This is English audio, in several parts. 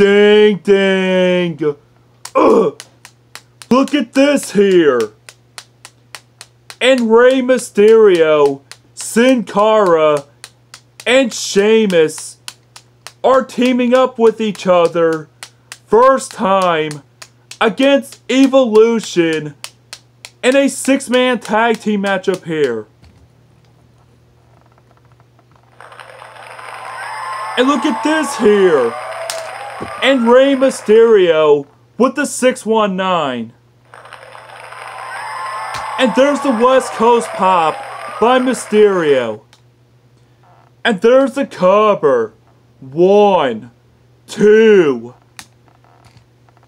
Ding ding. Ugh. Look at this here. And Rey Mysterio, Sin Cara, and Sheamus are teaming up with each other first time against Evolution in a six-man tag team matchup here. And look at this here. And Rey Mysterio with the 619. And there's the West Coast Pop by Mysterio. And there's the cover. One, two.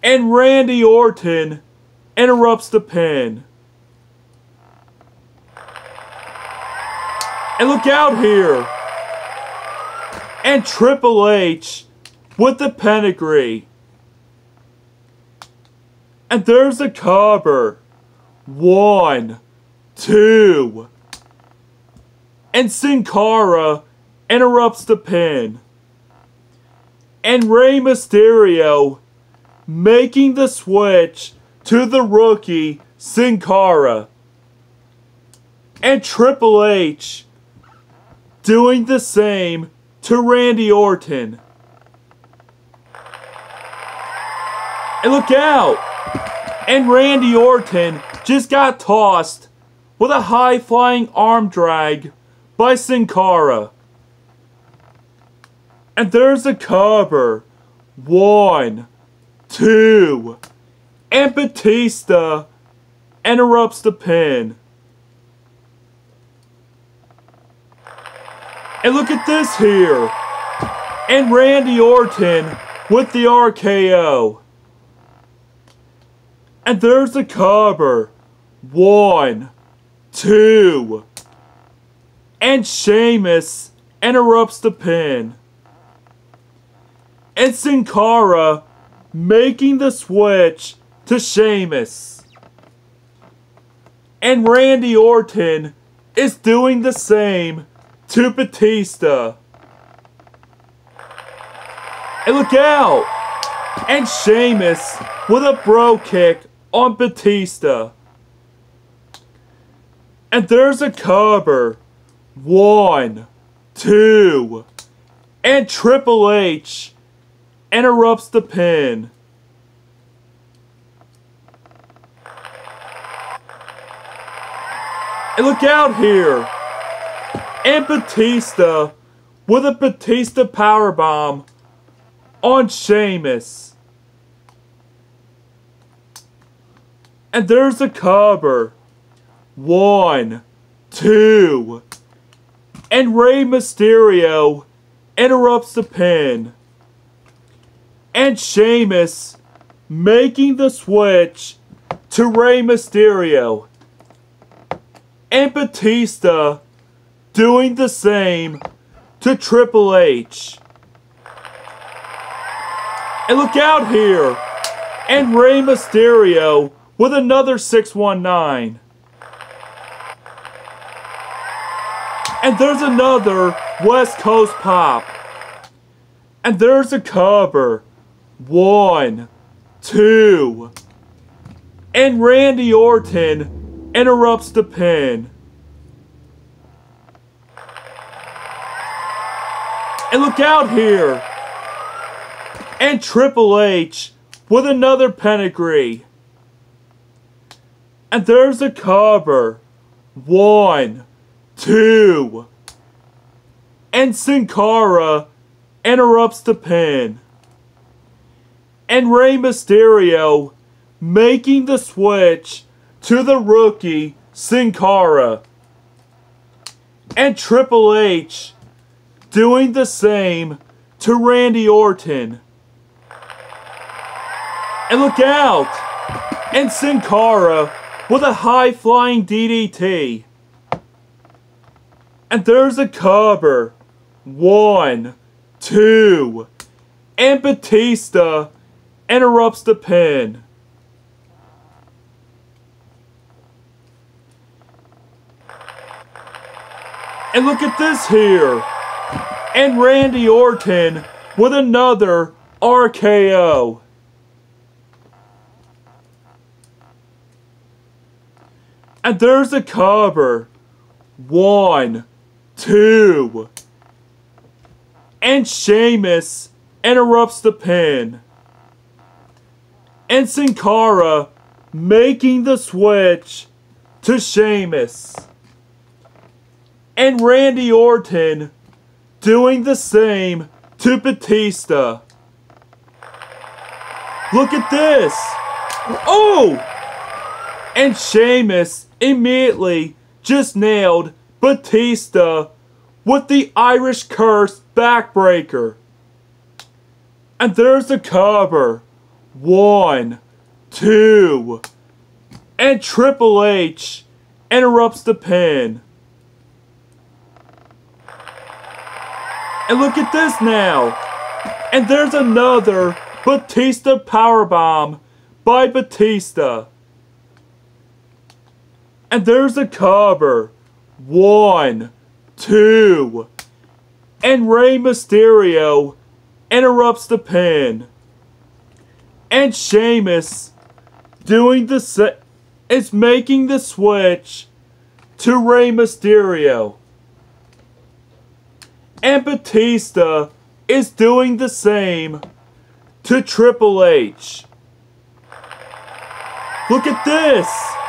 And Randy Orton interrupts the pin. And look out here. And Triple H with the pedigree. And there's the cover. One, two. And Sin Cara interrupts the pin. And Rey Mysterio making the switch to the rookie Sin Cara. And Triple H doing the same to Randy Orton. And look out! And Randy Orton just got tossed with a high flying arm drag by Sin Cara. And there's the cover. One, two, and Batista interrupts the pin. And look at this here. And Randy Orton with the RKO. And there's the cover. One, two. And Sheamus interrupts the pin. And Sin Cara making the switch to Sheamus. And Randy Orton is doing the same to Batista. And look out! And Sheamus with a Brogue Kick on Batista. And there's a cover. One, two, and Triple H interrupts the pin. And look out here! And Batista with a Batista powerbomb on Sheamus. And there's a cover. One, two, and Rey Mysterio interrupts the pin. And Sheamus making the switch to Rey Mysterio. And Batista doing the same to Triple H. And look out here! And Rey Mysterio with another 619. And there's another West Coast Pop. And there's a cover. One, two. And Randy Orton interrupts the pin. And look out here! And Triple H with another pedigree. And there's a cover. One, two. And Sin Cara interrupts the pin. And Rey Mysterio making the switch to the rookie Sin Cara. And Triple H doing the same to Randy Orton. And look out! And Sin Cara with a high flying DDT. And there's a cover. One, two, and Batista interrupts the pin. And look at this here. And Randy Orton with another RKO. And there's a cover. One, two. And Sheamus interrupts the pin. And Sin Cara making the switch to Sheamus. And Randy Orton doing the same to Batista. Look at this! Oh! And Sheamus immediately just nailed Batista with the Irish Curse backbreaker. And there's the cover. One, two, and Triple H interrupts the pin. And look at this now. And there's another Batista powerbomb by Batista. And there's a cover. One, two. And Rey Mysterio interrupts the pin. And Sheamus doing the is making the switch to Rey Mysterio. And Batista is doing the same to Triple H. Look at this!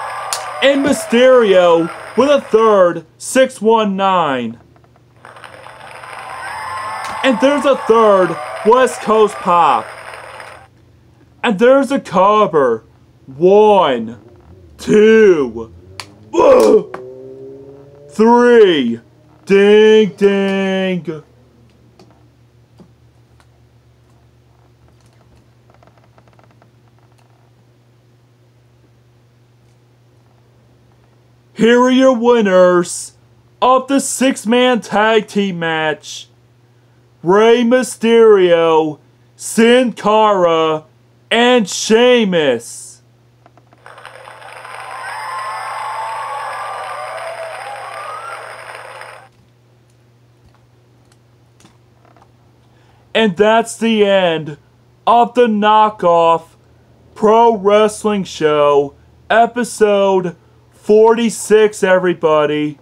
And Mysterio with a third 619. And there's a third West Coast Pop. And there's a cover. One, two, three. Ding, ding. Here are your winners of the six man tag team match Rey Mysterio, Sin Cara, and Sheamus. And that's the end of the knockoff pro wrestling show episode 46, everybody.